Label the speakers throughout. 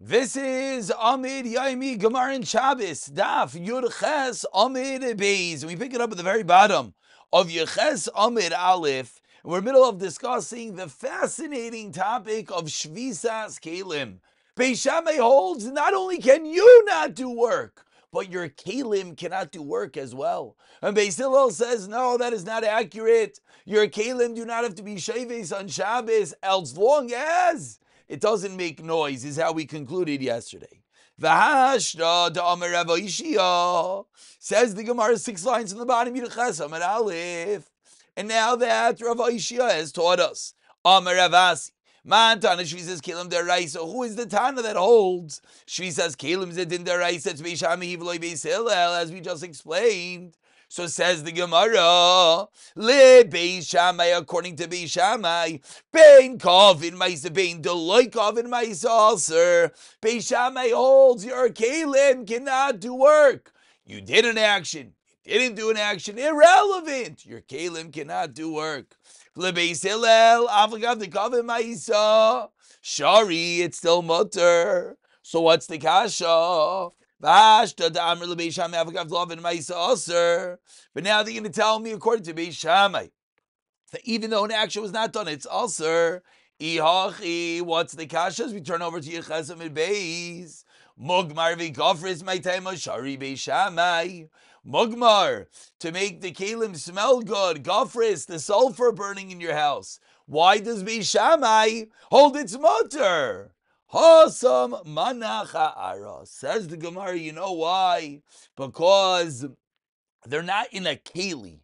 Speaker 1: This is Amud Yomi Gemar and Shabbos, Daf Yurches Amud Beis. And we pick it up at the very bottom of Yurches Amud Aleph. And We're in the middle of discussing the fascinating topic of Shvisas Kalim. Beis Shammai holds not only can you not do work, but your Kalim cannot do work as well. And Beis says, no, that is not accurate. Your Kalim do not have to be Shavis on Shabbos, as long as it doesn't make noise, is how we concluded yesterday. Says the Gemara six lines in the bottom, Aleph. And now that Rav Ishia has taught us, Amar Ravasi, Man Tana says Kalim Deraisa. Who is the Tana that holds? Shvisas Kalim Zedin Deraisa. It's as we just explained. So says the Gemara, Le Beis Shammai, according to Beis Shammai, Bein Kavin Maisa, Bein Deloy Kavin Maisa Aser. Oh, Beis Shammai holds your Kalim cannot do work. You did an action, you didn't do an action, irrelevant. Your Kalim cannot do work. Le Beis Hillel, Avagav the Kavin Maisa. Oh, Shari, it's still mutter. So what's the kasha? But now they're going to tell me, according to Beis Shammai, that even though an action was not done, it's also What's the kashas? We turn over to Yechesam and Beis. Mugmar time shari Beis Shammai. Mugmar to make the kalim smell good. Gofris, the sulfur burning in your house. Why does Beis Shammai hold its motor? Hasam manacha ara. Says the Gemara, you know why? Because they're not in a keli.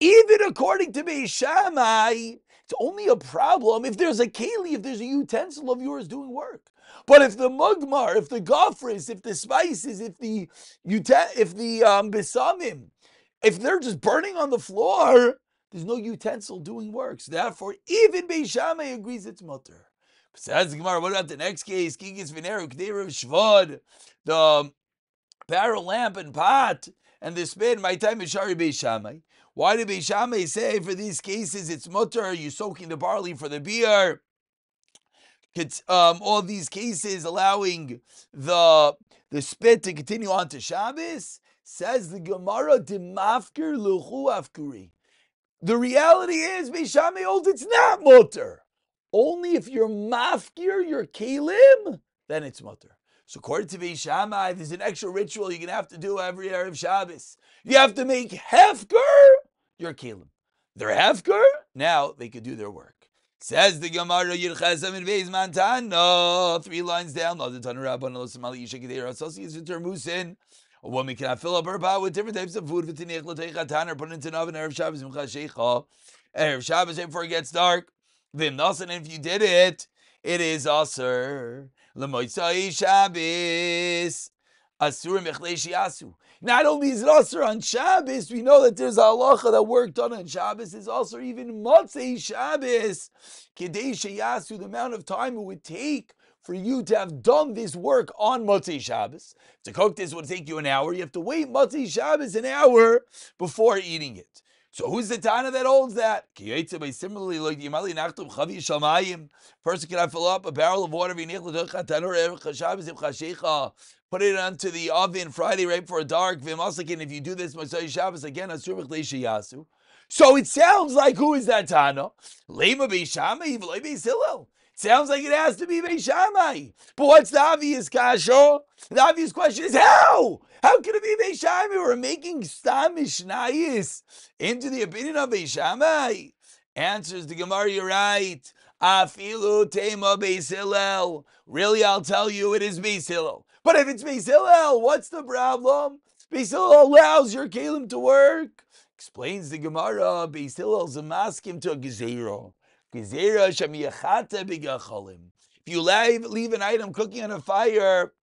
Speaker 1: Even according to Beis Shammai, it's only a problem if there's a keli, if there's a utensil of yours doing work. But if the mugmar, if the gofris, if the spices, if the if the um, if they're just burning on the floor, there's no utensil doing work. So therefore, even Beis Shammai agrees it's mutter. Says Gemara, what about the next case? Kigis Veneru Kdeir Shvad, the barrel lamp and pot, and the spin, my time is Shari Beis Shammai. Why did Beis Shammai say for these cases it's mutter, you soaking the barley for the beer? Um, all these cases allowing the the spit to continue on to Shabbos, says the Gemara, Dimafkir Luchu Afkuri. The reality is, Beis Shammai holds it's not mutter. Only if you're mafkir, your kalim, then it's mutter. So according to Beis Shammai, there's an extra ritual you're to have to do every Erev Shabbos. You have to make hefker your kalim. They're hefker, now they could do their work. Says the Gemara Yirchasam in Beis Mantana, three lines down. A woman cannot fill up her pot with different types of food. Put it into an oven. Erev Shabbos. Erev Shabbos before it gets dark. Vimnasan, if you did it, it is aser. Lemoitzai Shabbos. Asur mechleshi asu. Not only is it also on Shabbos, we know that there's a halacha that work done on Shabbos is also even Motzei Shabbos. Kedei sheyasu, the amount of time it would take for you to have done this work on Motzei Shabbos. To cook this would take you an hour. You have to wait Motzei Shabbos an hour before eating it. So who's the Tana that holds that? Similarly, like person cannot fill up a barrel of water, put it onto the oven Friday right before dark. If you do this, Shabbos again, so it sounds like who is that Tana? Sounds like it has to be Beis Shammai. But what's the obvious kasha? The obvious question is how? How can it be Beis Shammai? We're making Stam Mishnayis into the opinion of Beis Shammai. Answers the Gemara, you're right. Afilu tema Beis Really, I'll tell you, it is Beis But if it's Beis what's the problem? Beis allows your kalim to work. Explains the Gemara, Beis Hillel's a maskim to a gezerah. If you leave, leave an item cooking on a fire,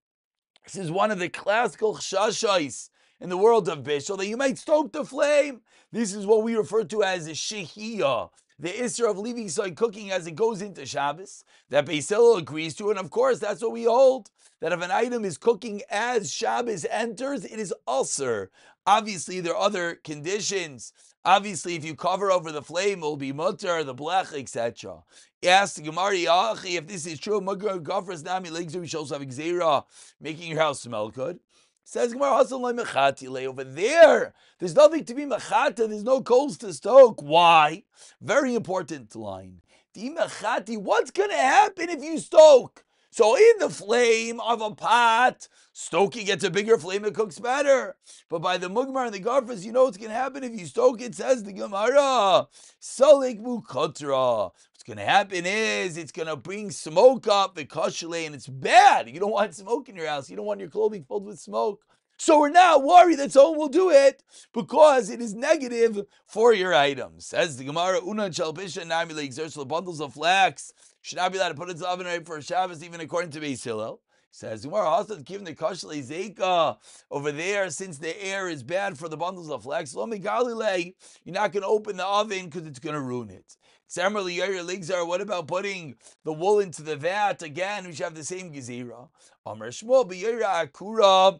Speaker 1: this is one of the classical chashashais in the world of Bishul, that you might stoke the flame. This is what we refer to as shehiyah, the Isra of leaving soy cooking as it goes into Shabbos, that Beis Hillel agrees to, and of course that's what we hold, that if an item is cooking as Shabbos enters, it is ulcer. Obviously, there are other conditions Obviously, if you cover over the flame, it will be mutter, the blech, etc. Ask the Gemara Yachi if this is true. Mugar gafras nami legs we shows have xera, making your house smell good. Says Gemara Hasan lay over there. There's nothing to be mechata. There's no coals to stoke. Why? Very important line. The mechati. What's going to happen if you stoke? So in the flame of a pot, stoking gets a bigger flame, it cooks better. But by the mugmar and the garfas, you know what's going to happen if you stoke it, says the Gemara. Salik mukotra. What's going to happen is it's going to bring smoke up the kashale, and it's bad. You don't want smoke in your house. You don't want your clothing filled with smoke. So we're not worried that someone will do it because it is negative for your items. Says the Gemara, Una Chalpisha Nami the bundles of flax should not be allowed to put it in the oven right for Shabbos, even according to Beis Hillel. Says Gemara also given the kashle zeka over there, since the air is bad for the bundles of flax. You're not going to open the oven because it's going to ruin it. Similarly, what about putting the wool into the vat again? We should have the same gezira. Amr Shmuel akura.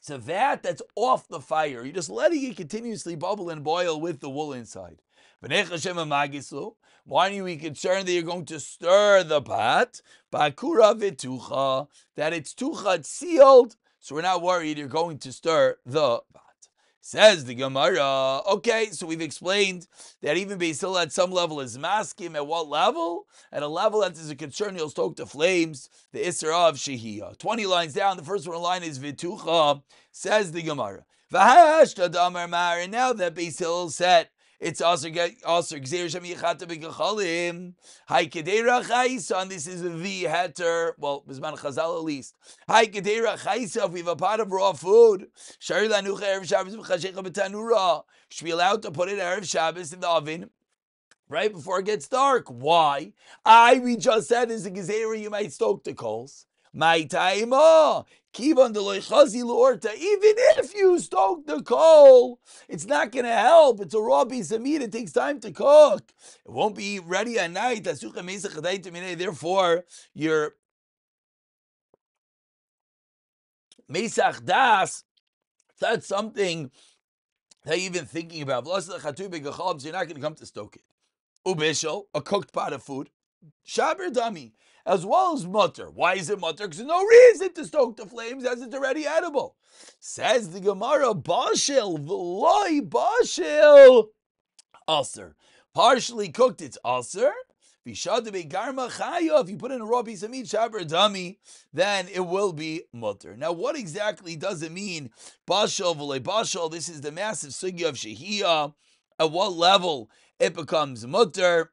Speaker 1: It's a vat that's off the fire. You're just letting it continuously bubble and boil with the wool inside. Why are you concerned that you're going to stir the pot? That it's tucha, sealed, so we're not worried you're going to stir the pot. Says the Gemara. Okay, so we've explained that even Beis Hillel at some level is maskim. At what level? At a level that is a concern, you'll stoke the flames, the Isra of Shehiyah. 20 lines down, the first one line is Vitucha, says the Gemara. And now that Beis Hillel said it's also also Gzeir Shem Yichata B'Gechalim. Hai Kedera Chaisa, and this is the heter. Well, Bisman Chazal at least. Hai Kedera Chaisa. If we have a pot of raw food, Shari Lanucha Erev Shabbos B'Chashecha B'Tanura. Should be allowed to put it Erev Shabbos in the oven right before it gets dark. Why? I we just said is a gezerah you might stoke the coals. My time, Lorta, even if you stoke the coal, it's not going to help. It's a raw piece of meat. It takes time to cook. It won't be ready at night. Therefore, your Mesach Das, that's something that you're even thinking about. You're not going to come to stoke it. Ubishal, a cooked pot of food. Shaber dummy as well as mutter. Why is it mutter? Because there's no reason to stoke the flames as it's already edible. Says the Gemara, Bashil, V'loi Bashil. Ulcer. Partially cooked, it's ulcer. If you put in a raw piece of meat, shaber dummy, then it will be mutter. Now, what exactly does it mean? Bashal v'lei bashal. This is the massive sugi of shehiyah. At what level it becomes mutter?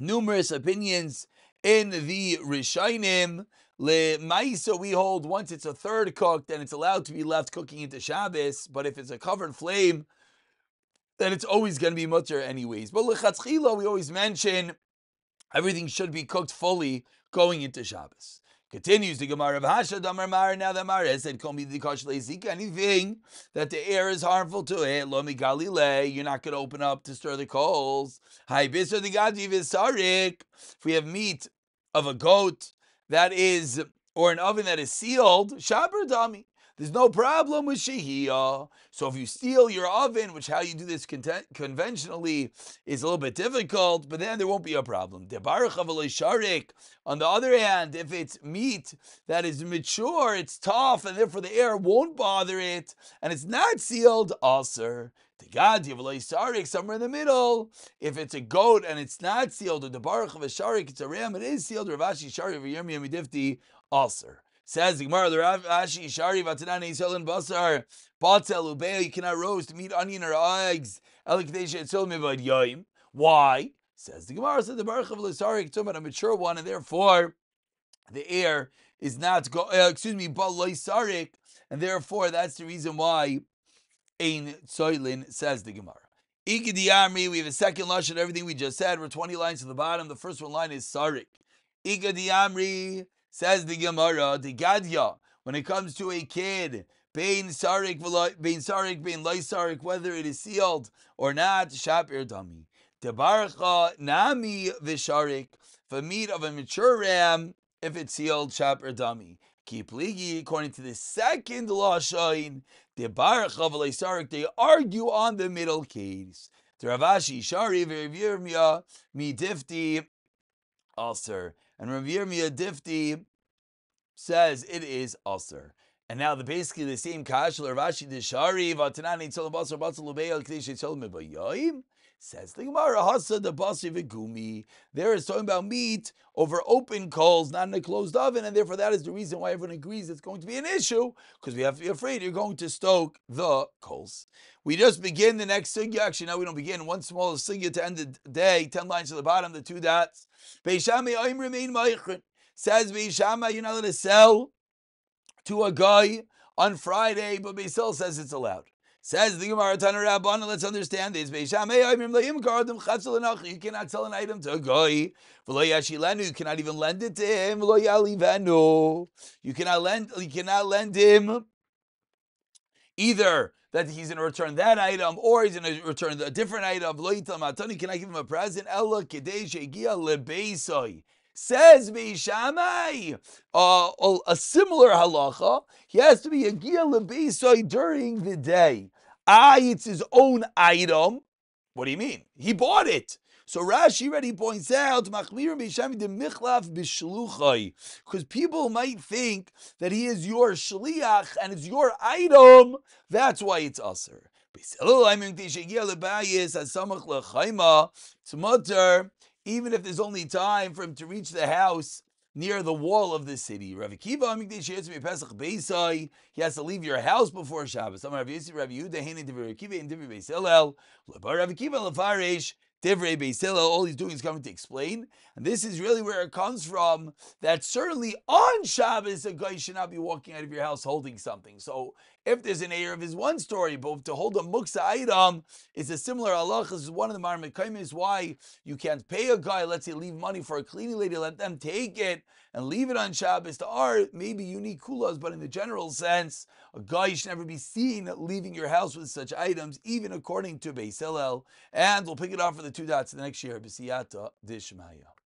Speaker 1: Numerous opinions in the Rishonim, Le Maisa, we hold once it's a third cooked then it's allowed to be left cooking into Shabbos, but if it's a covered flame, then it's always going to be mutter anyways. But Lechatzchila, we always mention everything should be cooked fully going into Shabbos. Continues the Gemara of Hasha Damar Mar. Now that Mar said, "Call me the Zika." Anything that the air is harmful to it, Lomi Galile, you're not going to open up to stir the coals. Hi, Bisr the Gadi Visarik. If we have meat of a goat that is, or an oven that is sealed, Shaber Dami. There's no problem with shehiyah. So if you steal your oven, which how you do this conventionally is a little bit difficult, but then there won't be a problem. On the other hand, if it's meat that is mature, it's tough, and therefore the air won't bother it, and it's not sealed, also. The God somewhere in the middle. If it's a goat and it's not sealed, or the Baruch of a Sharik, it's a ram, it is sealed, Rav Ashi Shari of Yirmiyah Midifti, also. Says the Gemara, the Rav Ashi Shari Basar Batel Ubei. You cannot roast meat, onion, or eggs. Elikadesha Etzol Mivad Yoim. Why? Says the Gemara. Said the Baruch of Lisari. It's about a mature one, and therefore the air is not. Go, uh, excuse me, Sarik, and therefore that's the reason why Ein Tzoilin says the Gemara. Igadi we have a second lush and everything we just said. We're 20 lines to the bottom. The first one line is Sarik. Igadi Says the Gemara, the Gadya, when it comes to a kid, Bain Sarik, Bain Sarik, Bain whether it is sealed or not, Shapir Dami. Tebarcha Nami Visharik, for meat of a mature ram, if it's sealed, chop, or dummy. Keep ligi, according to the second Lashain, the Baruch Sarik, they argue on the middle case. The Rav Ashi, Shari, Virvirmia, Mi Ulcer. And Ravirmia Difti says it is Ulcer. And now the basically the same kashal Rav Ashi the Shari Vatanani Tzolam Basar Basar Lubeil Says the Gemara, Hasa the Vigumi. There is talking about meat over open coals, not in a closed oven, and therefore that is the reason why everyone agrees it's going to be an issue, because we have to be afraid you're going to stoke the coals. We just begin the next sugya. Actually, now we don't begin. One small sugya to end the day, 10 lines to the bottom, the two dots. Beis Shammai remain Says Beis Shammai, you're not allowed to sell to a guy on Friday, but Beis Hillel says it's allowed. Says the Gemara Tanur Rabban, let's understand this. You cannot sell an item to a guy. You cannot even lend it to him. You cannot lend you cannot lend him either that he's going to return that item or he's going to return a different item. You cannot give him a present. Says Beis Shammai, uh, a similar halacha, he has to be a Gia during the day. Ah, it's his own item. What do you mean? He bought it. So Rashi already points out, because people might think that he is your shliach and it's your item. That's why it's usher. It's even if there's only time for him to reach the house near the wall of the city. Rav Akiva, he has to leave your house before Shabbos. Rav Akiva, Divrei Beisila, all he's doing is coming to explain. And this is really where it comes from that certainly on Shabbos, a guy should not be walking out of your house holding something. So if there's an air of his one story, but to hold a muksa item is a similar Allah. This is one of the marmikayim is why you can't pay a guy, let's say, leave money for a cleaning lady, let them take it and leave it on Shabbos to art, maybe unique kulas, but in the general sense, a guy should never be seen leaving your house with such items, even according to Beis Hillel. And we'll pick it off for the two dots the next year, B'siyata Dishmaya.